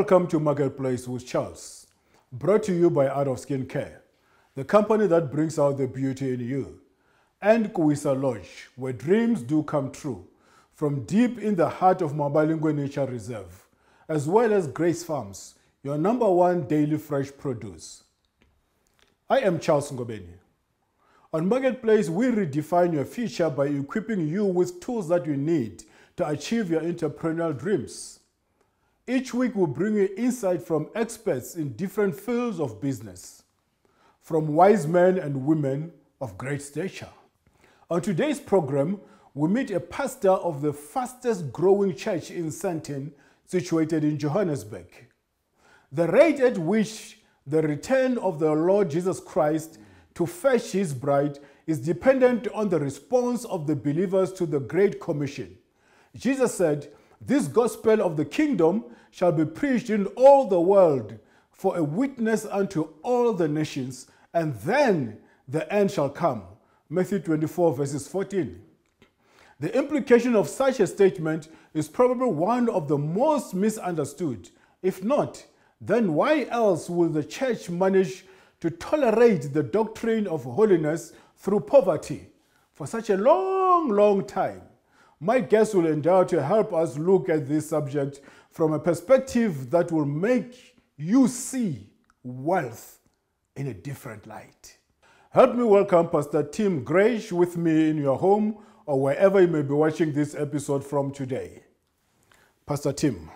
Welcome to Marketplace with Charles, brought to you by Art of Skin Care, the company that brings out the beauty in you, and Kuwisa Lodge, where dreams do come true, from deep in the heart of Mabalingwe Nature Reserve, as well as Grace Farms, your number one daily fresh produce. I am Charles Ngobeni. On Marketplace, we redefine your future by equipping you with tools that you need to achieve your entrepreneurial dreams. Each week, we bring you insight from experts in different fields of business, from wise men and women of great stature. On today's program, we meet a pastor of the fastest growing church in Sandton, situated in Johannesburg. The rate at which the return of the Lord Jesus Christ to fetch his bride is dependent on the response of the believers to the Great Commission. Jesus said, This gospel of the kingdom shall be preached in all the world for a witness unto all the nations, and then the end shall come. Matthew 24, verses 14. The implication of such a statement is probably one of the most misunderstood. If not, then why else will the church manage to tolerate the doctrine of holiness through poverty for such a long, long time? My guest will endeavor to help us look at this subject from a perspective that will make you see wealth in a different light. Help me welcome Pastor Tim Grage with me in your home or wherever you may be watching this episode from today. Pastor Tim,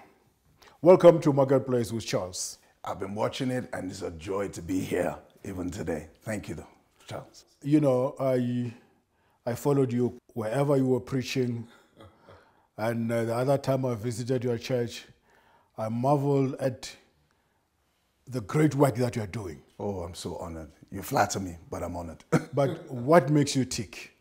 welcome to Marketplace with Charles. I've been watching it and it's a joy to be here even today. Thank you, though, Charles. You know, I, I followed you wherever you were preaching. And uh, the other time I visited your church, I marveled at the great work that you're doing. Oh, I'm so honored. You flatter me, but I'm honored. But what makes you tick?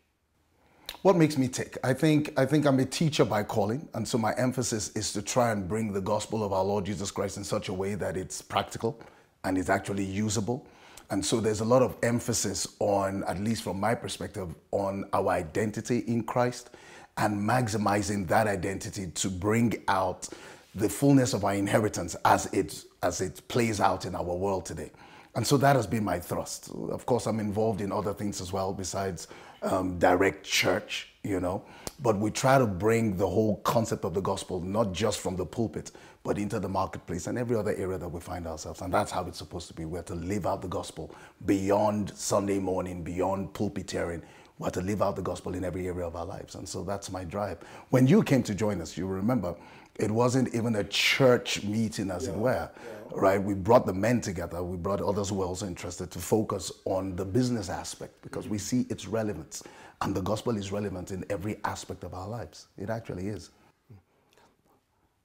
what makes me tick? I think I think I'm a teacher by calling, and so my emphasis is to try and bring the gospel of our Lord Jesus Christ in such a way that it's practical and it's actually usable. And so there's a lot of emphasis on, at least from my perspective, on our identity in Christ and maximizing that identity to bring out the fullness of our inheritance as it as it plays out in our world today. And so that has been my thrust. Of course, I'm involved in other things as well besides um, direct church, you know. But we try to bring the whole concept of the gospel, not just from the pulpit, but into the marketplace and every other area that we find ourselves. And that's how it's supposed to be. We're to live out the gospel beyond Sunday morning, beyond pulpiteering. We're to live out the gospel in every area of our lives. And so that's my drive. When you came to join us, you remember, it wasn't even a church meeting, as yeah, it were, yeah. right? We brought the men together. We brought others who were also interested to focus on the business aspect because we see its relevance. And the gospel is relevant in every aspect of our lives. It actually is.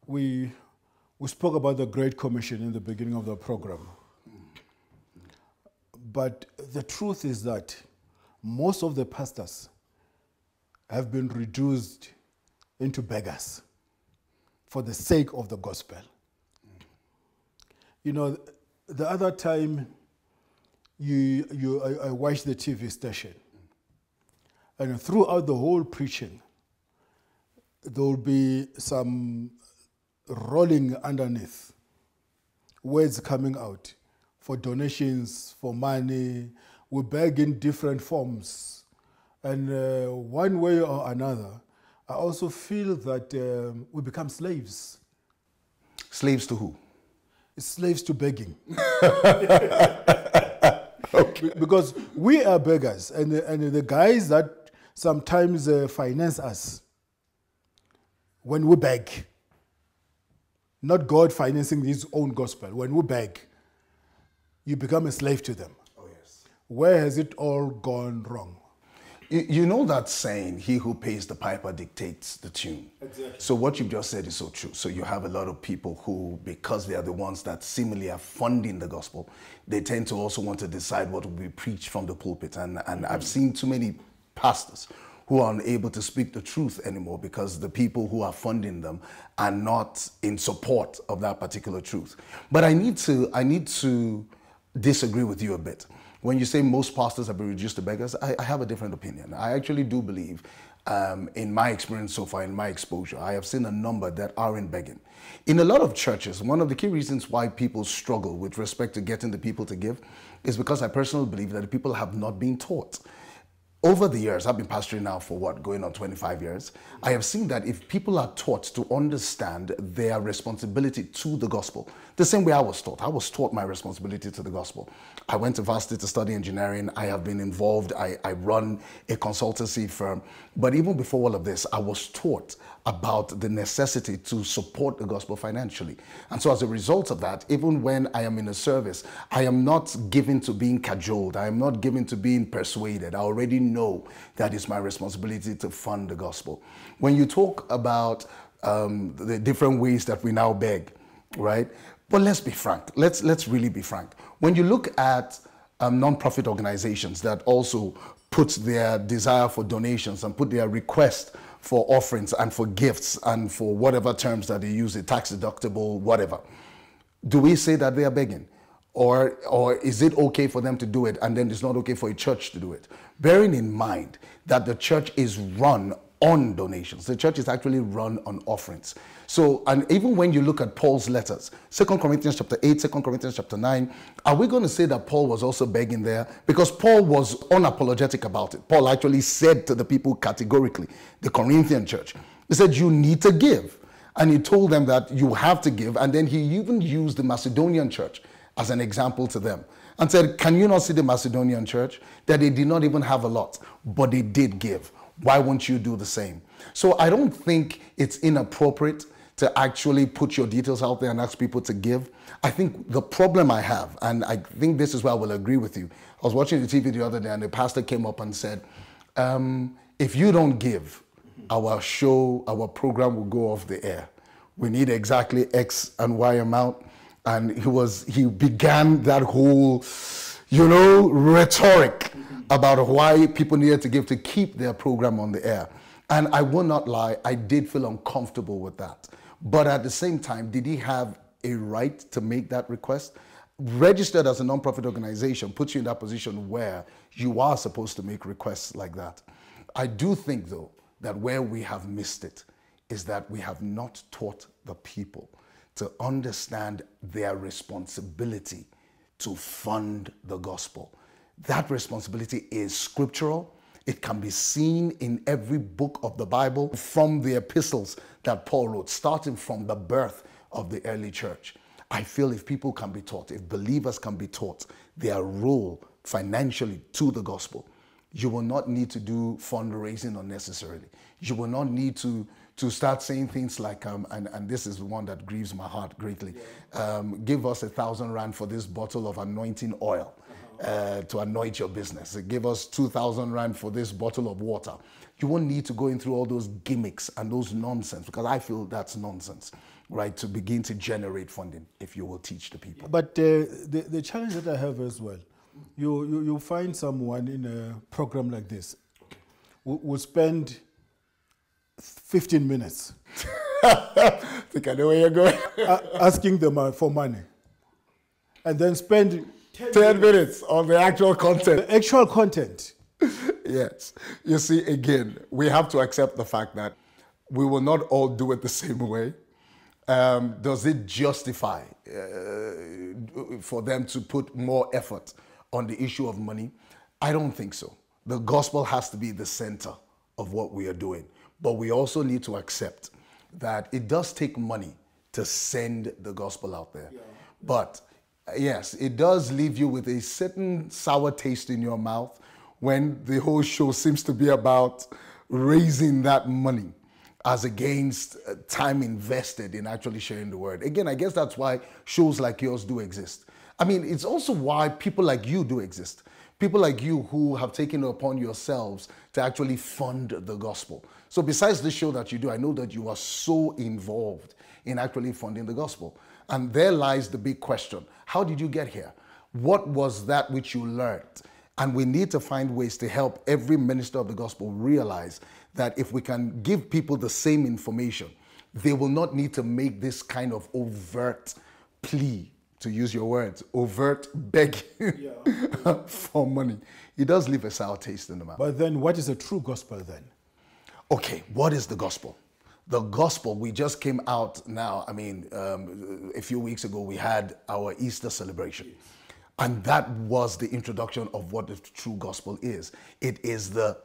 We, we spoke about the Great Commission in the beginning of the program. But the truth is that most of the pastors have been reduced into beggars for the sake of the gospel. You know, the other time you, you, I, I watched the TV station, and throughout the whole preaching, there will be some rolling underneath, words coming out for donations, for money. We beg in different forms. And uh, one way or another, I also feel that um, we become slaves. Slaves to who? Slaves to begging. okay. Because we are beggars, and, and the guys that sometimes uh, finance us when we beg, not God financing his own gospel, when we beg, you become a slave to them. Oh, yes. Where has it all gone wrong? You know that saying, he who pays the piper dictates the tune. Exactly. So what you've just said is so true. So you have a lot of people who, because they are the ones that seemingly are funding the gospel, they tend to also want to decide what will be preached from the pulpit. And, and mm-hmm. I've seen too many pastors who are unable to speak the truth anymore because the people who are funding them are not in support of that particular truth. But I need to, I need to disagree with you a bit when you say most pastors have been reduced to beggars, I, I, have a different opinion. I actually do believe um, in my experience so far, in my exposure, I have seen a number that aren't begging. In a lot of churches, one of the key reasons why people struggle with respect to getting the people to give is because I personally believe that the people have not been taught over the years, I've been pastoring now for what, going on 25 years, I have seen that if people are taught to understand their responsibility to the gospel, the same way I was taught, I was taught my responsibility to the gospel. I went to varsity to study engineering, I have been involved, I, I run a consultancy firm. But even before all of this, I was taught about the necessity to support the gospel financially. And so, as a result of that, even when I am in a service, I am not given to being cajoled, I am not given to being persuaded. I already know that it's my responsibility to fund the gospel. When you talk about um, the different ways that we now beg, right? But let's be frank. Let's let's really be frank. When you look at um, non-profit organizations that also put their desire for donations and put their request for offerings and for gifts and for whatever terms that they use, a tax deductible, whatever. Do we say that they are begging? Or, or is it okay for them to do it and then it's not okay for a church to do it? Bearing in mind that the church is run on donations. The church is actually run on offerings. So, and even when you look at Paul's letters, Second Corinthians chapter 8, 2 Corinthians chapter 9, are we going to say that Paul was also begging there? Because Paul was unapologetic about it. Paul actually said to the people categorically, the Corinthian church, he said, You need to give. And he told them that you have to give. And then he even used the Macedonian church as an example to them and said, Can you not see the Macedonian church? That they did not even have a lot, but they did give. Why won't you do the same? So I don't think it's inappropriate to actually put your details out there and ask people to give. I think the problem I have, and I think this is where I will agree with you. I was watching the TV the other day and the pastor came up and said, um, if you don't give, our show, our program will go off the air. We need exactly X and Y amount. And he was, he began that whole, you know, rhetoric about why people needed to give to keep their program on the air. And I will not lie, I did feel uncomfortable with that. But at the same time, did he have a right to make that request? Registered as a nonprofit organization puts you in that position where you are supposed to make requests like that. I do think, though, that where we have missed it is that we have not taught the people to understand their responsibility to fund the gospel. That responsibility is scriptural. It can be seen in every book of the Bible from the epistles that Paul wrote, starting from the birth of the early church. I feel if people can be taught, if believers can be taught their role financially to the gospel, you will not need to do fundraising unnecessarily. You will not need to, to start saying things like, um, and, and this is one that grieves my heart greatly um, give us a thousand rand for this bottle of anointing oil uh, to anoint your business. Give us 2,000 Rand for this bottle of water. You won't need to go in through all those gimmicks and those nonsense because I feel that's nonsense, right? To begin to generate funding if you will teach the people. But uh, the, the challenge that I have as well, you, you, you find someone in a program like this will spend 15 minutes. I think I know where you're going. asking them for money. And then spend 10, 10 minutes on the actual content. The actual content. yes. You see, again, we have to accept the fact that we will not all do it the same way. Um, does it justify uh, for them to put more effort on the issue of money? I don't think so. The gospel has to be the center of what we are doing. But we also need to accept that it does take money to send the gospel out there. Yeah. But yes, it does leave you with a certain sour taste in your mouth when the whole show seems to be about raising that money as against uh, time invested in actually sharing the word. Again, I guess that's why shows like yours do exist. I mean, it's also why people like you do exist. People like you who have taken upon yourselves to actually fund the gospel. So, besides the show that you do, I know that you are so involved in actually funding the gospel. And there lies the big question How did you get here? What was that which you learned? And we need to find ways to help every minister of the gospel realize that if we can give people the same information, they will not need to make this kind of overt plea, to use your words, overt begging yeah. for money. It does leave a sour taste in the mouth. But then, what is a true gospel then? Okay, what is the gospel? The gospel, we just came out now. I mean, um, a few weeks ago, we had our Easter celebration. And that was the introduction of what the true gospel is. It is the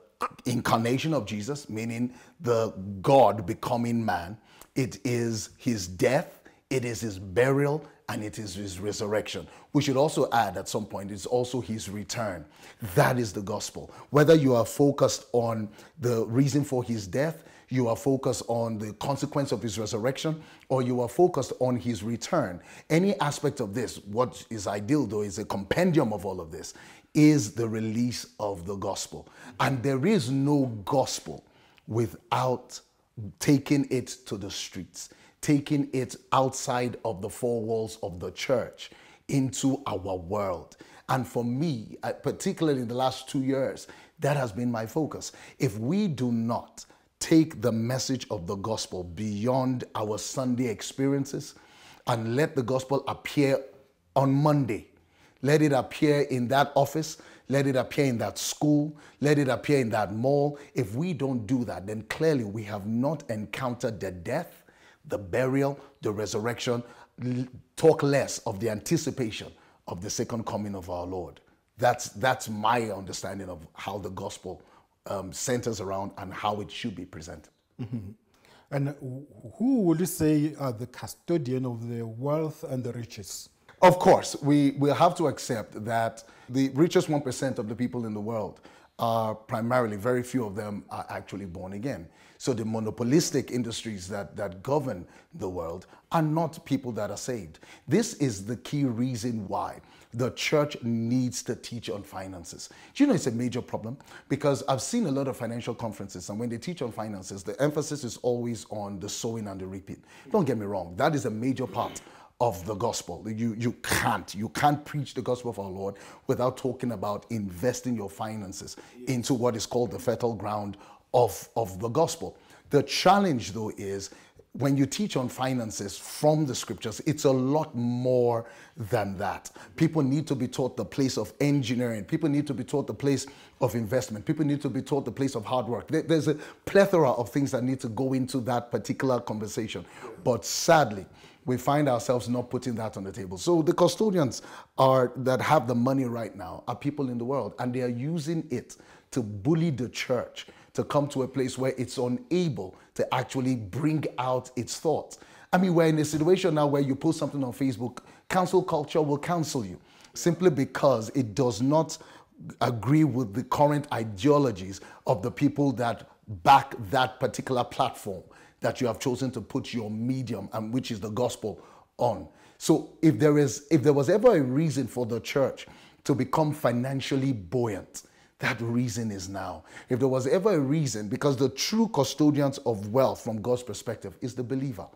incarnation of Jesus, meaning the God becoming man. It is his death, it is his burial, and it is his resurrection. We should also add at some point, it's also his return. That is the gospel. Whether you are focused on the reason for his death, you are focused on the consequence of his resurrection, or you are focused on his return. Any aspect of this, what is ideal though, is a compendium of all of this, is the release of the gospel. And there is no gospel without taking it to the streets, taking it outside of the four walls of the church into our world. And for me, uh, particularly in the last two years, that has been my focus. If we do not take the message of the gospel beyond our Sunday experiences and let the gospel appear on Monday, let it appear in that office, let it appear in that school, let it appear in that mall. If we don't do that, then clearly we have not encountered the death, the burial, the resurrection. Talk less of the anticipation of the second coming of our Lord. That's, that's my understanding of how the gospel um, centers around and how it should be presented. Mm-hmm. And who would you say are the custodian of the wealth and the riches? Of course, we, we have to accept that the richest 1% of the people in the world are primarily, very few of them are actually born again. So the monopolistic industries that, that govern the world are not people that are saved. This is the key reason why the church needs to teach on finances. Do you know it's a major problem? Because I've seen a lot of financial conferences, and when they teach on finances, the emphasis is always on the sowing and the reaping. Don't get me wrong, that is a major part of the gospel. You, you can't. You can't preach the gospel of our Lord without talking about investing your finances into what is called the fertile ground of, of the gospel. The challenge, though, is when you teach on finances from the scriptures, it's a lot more than that. People need to be taught the place of engineering. People need to be taught the place of investment. People need to be taught the place of hard work. There's a plethora of things that need to go into that particular conversation. But sadly, we find ourselves not putting that on the table. So the custodians are that have the money right now are people in the world, and they are using it to bully the church to come to a place where it's unable to actually bring out its thoughts. I mean, we're in a situation now where you post something on Facebook, cancel culture will cancel you simply because it does not agree with the current ideologies of the people that back that particular platform that you have chosen to put your medium and which is the gospel on. So if there is if there was ever a reason for the church to become financially buoyant, that reason is now. If there was ever a reason, because the true custodians of wealth from God's perspective is the believer.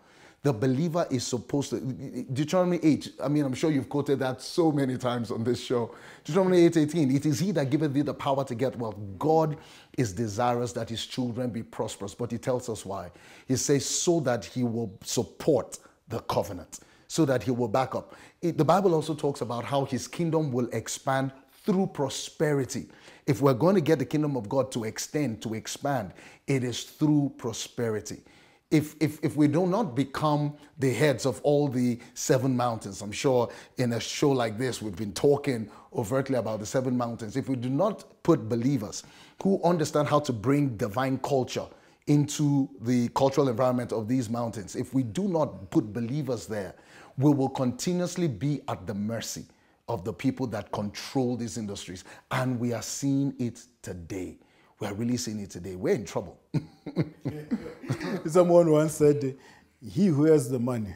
The believer is supposed to Deuteronomy 8. I mean, I'm sure you've quoted that so many times on this show. Deuteronomy 8 18. It is he that giveth thee the power to get wealth. God is desirous that his children be prosperous, but he tells us why. He says, so that he will support the covenant, so that he will back up. It, the Bible also talks about how his kingdom will expand through prosperity. If we're going to get the kingdom of God to extend, to expand, it is through prosperity if, if, if we do not become the heads of all the seven mountains, I'm sure in a show like this, we've been talking overtly about the seven mountains. If we do not put believers who understand how to bring divine culture into the cultural environment of these mountains, if we do not put believers there, we will continuously be at the mercy of the people that control these industries. And we are seeing it today. We are really seeing it today. We're in trouble. Someone once said, He who has the money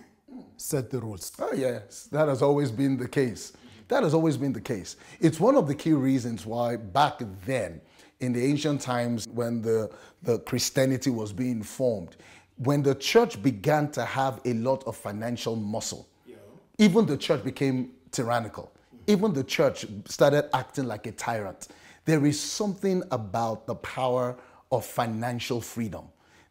set the rules. Oh, yes. That has always been the case. That has always been the case. It's one of the key reasons why back then, in the ancient times when the, the Christianity was being formed, when the church began to have a lot of financial muscle, yeah. even the church became tyrannical. Even the church started acting like a tyrant. There is something about the power of financial freedom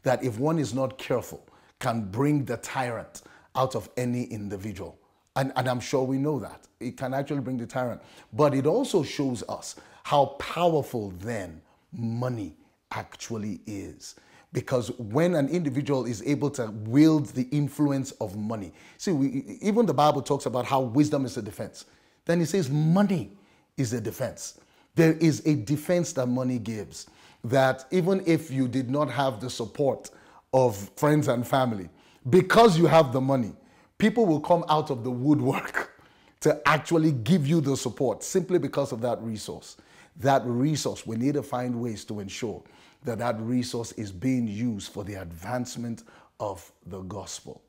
that, if one is not careful, can bring the tyrant out of any individual. And, and, I'm sure we know that. It can actually bring the tyrant. But it also shows us how powerful then money actually is. Because when an individual is able to wield the influence of money, see, we, even the Bible talks about how wisdom is a defense. Then it says money is a defense. There is a defense that money gives. That even if you did not have the support of friends and family, because you have the money, people will come out of the woodwork to actually give you the support simply because of that resource. That resource, we need to find ways to ensure that that resource is being used for the advancement of the gospel.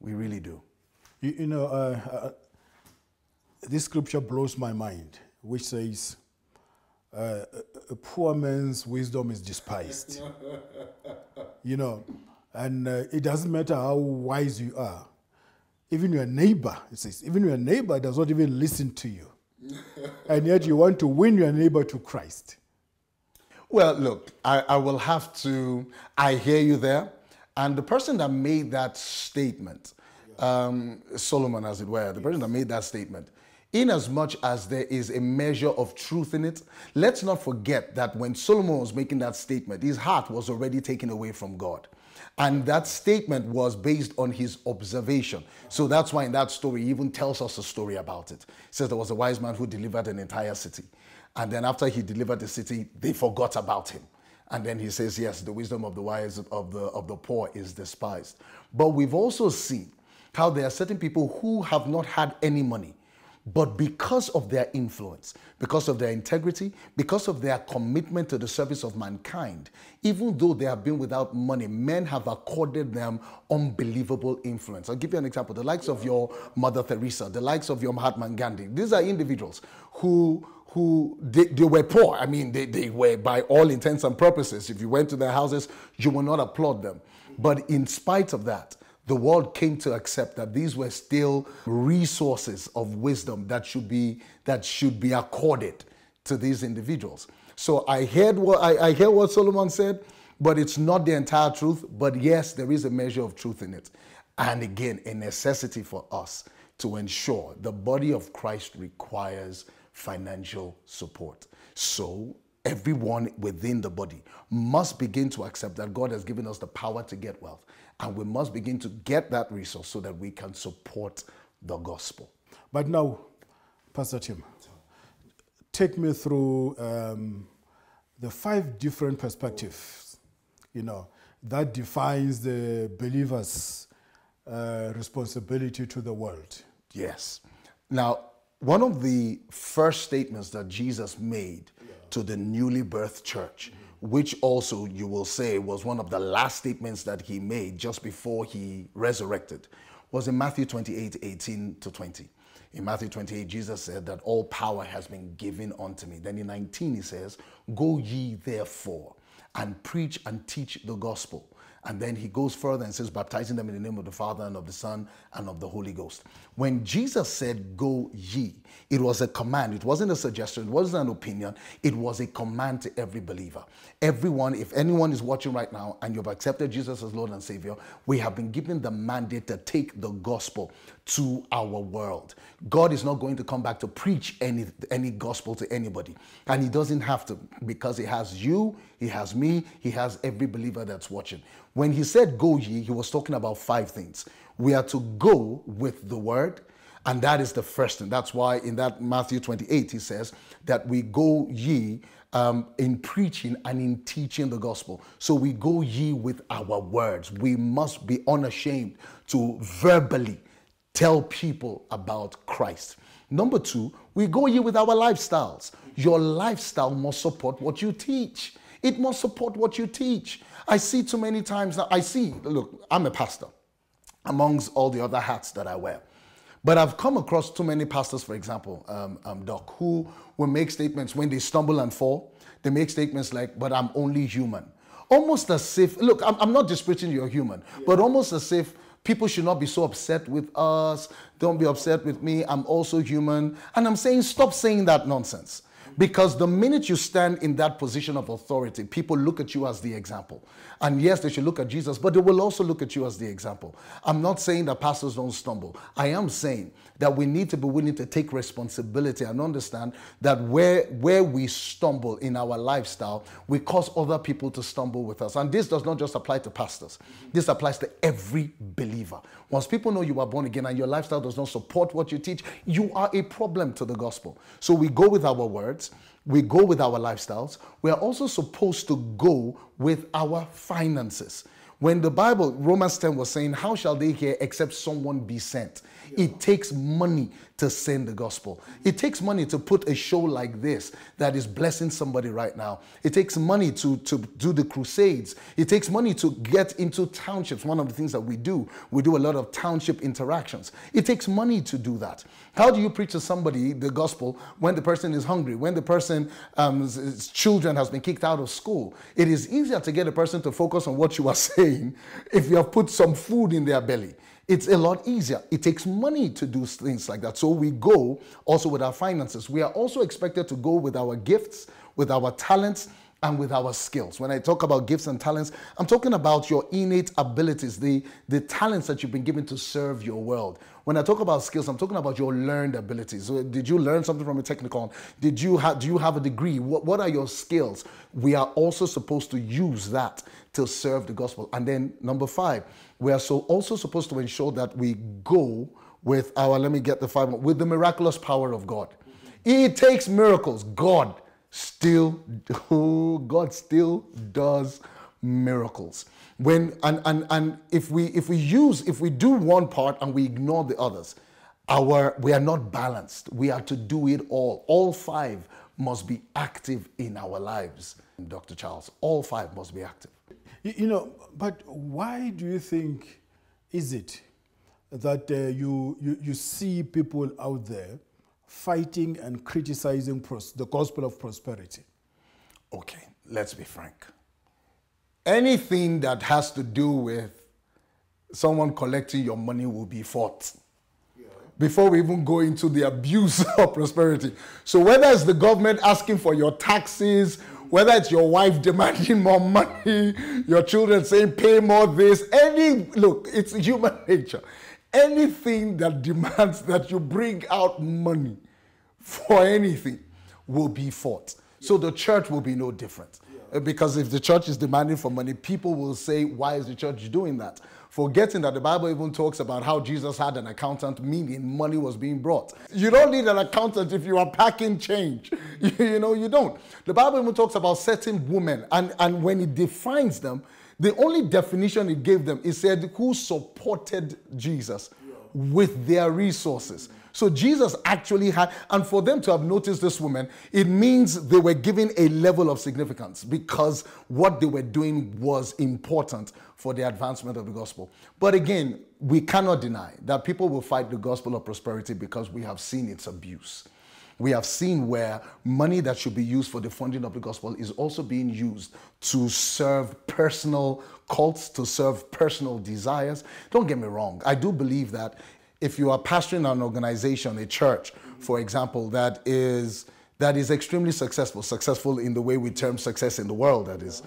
We really do. You, you know, uh, uh, this scripture blows my mind, which says, uh, a poor man's wisdom is despised. you know, and uh, it doesn't matter how wise you are. Even your neighbor, it says, even your neighbor does not even listen to you. and yet you want to win your neighbor to Christ. Well, look, I, I will have to, I hear you there. And the person that made that statement, um, Solomon, as it were, the person that made that statement, in as much as there is a measure of truth in it, let's not forget that when Solomon was making that statement, his heart was already taken away from God. And that statement was based on his observation. So that's why in that story, he even tells us a story about it. He says there was a wise man who delivered an entire city. And then after he delivered the city, they forgot about him. And then he says, yes, the wisdom of the wise of the, of the poor is despised. But we've also seen how there are certain people who have not had any money but because of their influence, because of their integrity, because of their commitment to the service of mankind, even though they have been without money, men have accorded them unbelievable influence. I'll give you an example. The likes of your Mother Teresa, the likes of your Mahatma Gandhi, these are individuals who who they, they were poor. I mean, they, they were by all intents and purposes. If you went to their houses, you will not applaud them. But in spite of that, the world came to accept that these were still resources of wisdom that should be that should be accorded to these individuals. So I heard what I, I hear what Solomon said, but it's not the entire truth. But yes, there is a measure of truth in it. And again, a necessity for us to ensure the body of Christ requires financial support. So everyone within the body must begin to accept that God has given us the power to get wealth. And we must begin to get that resource so that we can support the gospel. But now, Pastor Tim, take me through um, the five different perspectives, you know, that defines the believer's uh, responsibility to the world. Yes. Now, one of the first statements that Jesus made. To the newly birthed church which also you will say was one of the last statements that he made just before he resurrected, was in Matthew 28 18 to 20. In Matthew 28, Jesus said that all power has been given unto me. Then in 19, he says, Go ye therefore and preach and teach the gospel. And then he goes further and says, baptizing them in the name of the Father and of the Son and of the Holy Ghost. When Jesus said, Go ye, it was a command. It wasn't a suggestion. It wasn't an opinion. It was a command to every believer. Everyone, if anyone is watching right now and you've accepted Jesus as Lord and Savior, we have been given the mandate to take the gospel to our world. God is not going to come back to preach any, any gospel to anybody. And He doesn't have to because He has you, He has me, He has every believer that's watching. When He said go ye, He was talking about five things. We are to go with the word. And that is the first thing. That's why in that Matthew 28, he says that we go ye um, in preaching and in teaching the gospel. So we go ye with our words. We must be unashamed to verbally tell people about Christ. Number two, we go here with our lifestyles. Your lifestyle must support what you teach. It must support what you teach. I see too many times now, I see, look, I'm a pastor amongst all the other hats that I wear. But I've come across too many pastors, for example, um, um, Doc, who will make statements when they stumble and fall. They make statements like, but I'm only human. Almost as if, look, I'm, I'm not disputing you're human, yeah. but almost as if People should not be so upset with us. Don't be upset with me. I'm also human. And I'm saying, stop saying that nonsense. Because the minute you stand in that position of authority, people look at you as the example. And yes, they should look at Jesus, but they will also look at you as the example. I'm not saying that pastors don't stumble. I am saying that we need to be willing to take responsibility and understand that where, where we stumble in our lifestyle, we cause other people to stumble with us. And this does not just apply to pastors, this applies to every believer. Once people know you are born again and your lifestyle does not support what you teach, you are a problem to the gospel. So we go with our words, we go with our lifestyles. We are also supposed to go with our finances. When the Bible, Romans 10 was saying, How shall they hear except someone be sent? It takes money to send the gospel. It takes money to put a show like this that is blessing somebody right now. It takes money to, to do the crusades. It takes money to get into townships. One of the things that we do, we do a lot of township interactions. It takes money to do that. How do you preach to somebody the gospel when the person is hungry, when the person's um, children has been kicked out of school? It is easier to get a person to focus on what you are saying if you have put some food in their belly. It's a lot easier. It takes money to do things like that. So we go also with our finances. We are also expected to go with our gifts, with our talents, and with our skills. When I talk about gifts and talents, I'm talking about your innate abilities, the, the talents that you've been given to serve your world. When I talk about skills, I'm talking about your learned abilities. So did you learn something from a technical? Did you have do you have a degree? What, what are your skills? We are also supposed to use that to serve the gospel. And then number five, we are so also supposed to ensure that we go with our, let me get the five, with the miraculous power of God. It takes miracles. God still, oh, God still does miracles. When and and and if we if we use if we do one part and we ignore the others, our we are not balanced. We are to do it all. All five must be active in our lives, Dr. Charles. All five must be active. You, know, but why do you think is it that uh, you, you, you see people out there fighting and criticizing pros- the gospel of prosperity? Okay, let's be frank. Anything that has to do with someone collecting your money will be fought before we even go into the abuse of prosperity. So, whether it's the government asking for your taxes, whether it's your wife demanding more money, your children saying pay more this, any look, it's human nature. Anything that demands that you bring out money for anything will be fought. So the church will be no different. Because if the church is demanding for money, people will say, Why is the church doing that? Forgetting that the Bible even talks about how Jesus had an accountant, meaning money was being brought. You don't need an accountant if you are packing change. you know, you don't. The Bible even talks about certain women, and, and when it defines them, the only definition it gave them, it said, who supported Jesus with their resources. So Jesus actually had, and for them to have noticed this woman, it means they were given a level of significance because what they were doing was important for the advancement of the gospel. But again, we cannot deny that people will fight the gospel of prosperity because we have seen its abuse. We have seen where money that should be used for the funding of the gospel is also being used to serve personal cults, to serve personal desires. Don't get me wrong, I do believe that if you are pastoring an organization, a church, for example, that is that is extremely successful, successful in the way we term success in the world, that is,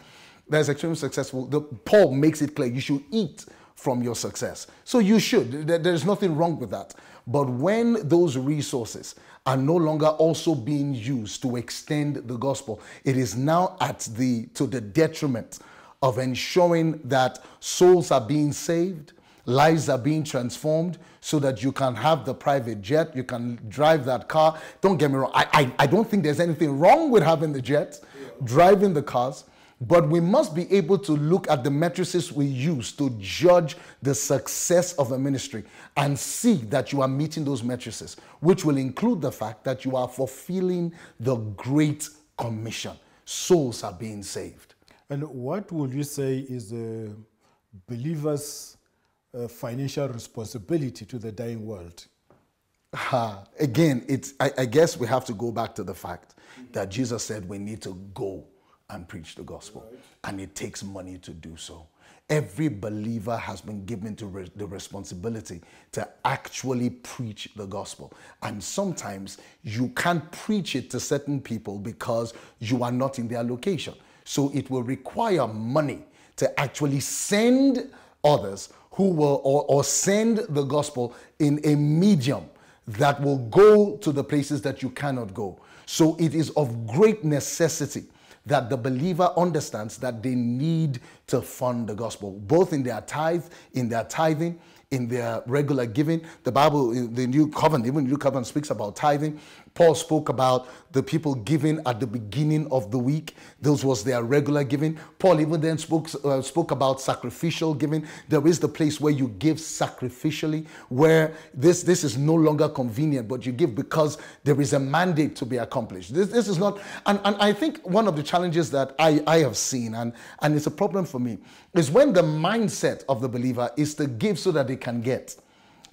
that is extremely successful. The, Paul makes it clear you should eat from your success. So you should. There's nothing wrong with that. But when those resources are no longer also being used to extend the gospel, it is now at the to the detriment of ensuring that souls are being saved, lives are being transformed, so that you can have the private jet, you can drive that car. Don't get me wrong, I, I, I don't think there's anything wrong with having the jet, driving the cars, but we must be able to look at the matrices we use to judge the success of a ministry and see that you are meeting those matrices, which will include the fact that you are fulfilling the Great Commission. Souls are being saved. And what would you say is the believer's uh, financial responsibility to the dying world? Uh, again, it's, I, I, guess we have to go back to the fact that Jesus said we need to go and preach the gospel. Right. And it takes money to do so. every believer has been given to re- the responsibility to actually preach the gospel. And sometimes you can't preach it to certain people because you are not in their location. So it will require money to actually send others who will, or, or send the gospel in a medium that will go to the places that you cannot go. So it is of great necessity that the believer understands that they need to fund the gospel, both in their tithe, in their tithing, in their regular giving. The Bible, the New Covenant, even New Covenant speaks about tithing. Paul spoke about the people giving at the beginning of the week. Those was their regular giving. Paul even then spoke, uh, spoke about sacrificial giving. There is the place where you give sacrificially, where this, this is no longer convenient, but you give because there is a mandate to be accomplished. This, this is not, and, and I think one of the challenges that I, I have seen, and, and it's a problem for me, is when the mindset of the believer is to give so that they can get.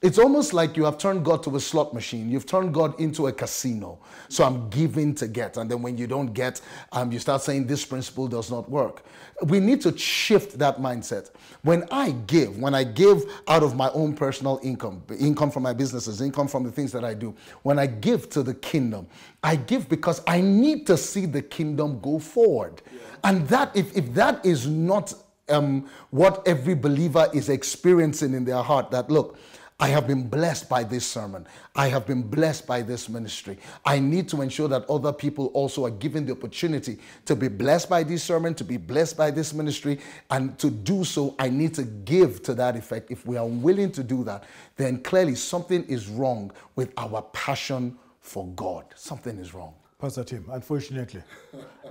It's almost like you have turned God to a slot machine. You've turned God into a casino. So I'm giving to get. And then when you don't get, um, you start saying this principle does not work. We need to shift that mindset. When I give, when I give out of my own personal income, income from my businesses, income from the things that I do, when I give to the kingdom, I give because I need to see the kingdom go forward. Yeah. And that, if, if that is not um, what every believer is experiencing in their heart, that look, I have been blessed by this sermon. I have been blessed by this ministry. I need to ensure that other people also are given the opportunity to be blessed by this sermon, to be blessed by this ministry. And to do so, I need to give to that effect. If we are willing to do that, then clearly something is wrong with our passion for God. Something is wrong. Pastor Tim, unfortunately,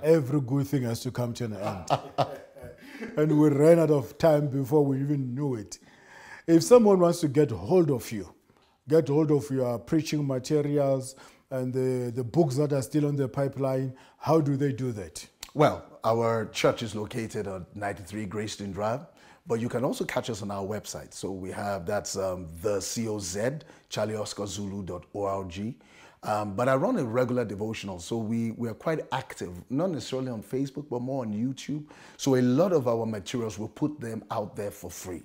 every good thing has to come to an end. and we ran out of time before we even knew it. If someone wants to get hold of you, get hold of your preaching materials and the, the books that are still on the pipeline, how do they do that? Well, our church is located at 93 Greystone Drive, but you can also catch us on our website. So we have that's um, the COZ, charlieoscarzulu.org. Um, but I run a regular devotional, so we, we are quite active, not necessarily on Facebook, but more on YouTube. So a lot of our materials, we put them out there for free.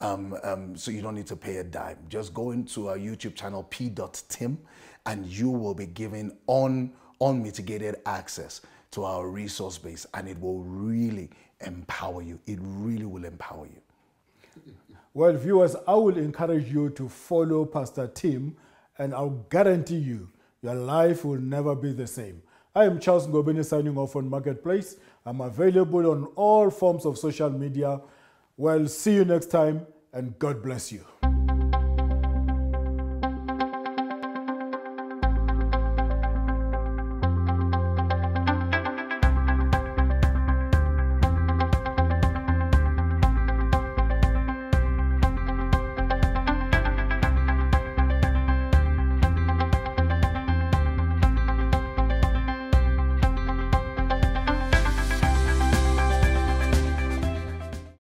Um, um, so you don't need to pay a dime. Just go into our YouTube channel, p.tim, and you will be given un, unmitigated access to our resource base, and it will really empower you. It really will empower you. Well, viewers, I will encourage you to follow Pastor Tim, and I'll guarantee you your life will never be the same. I am Charles Ngobeni signing off on Marketplace. I'm available on all forms of social media well, see you next time, and God bless you.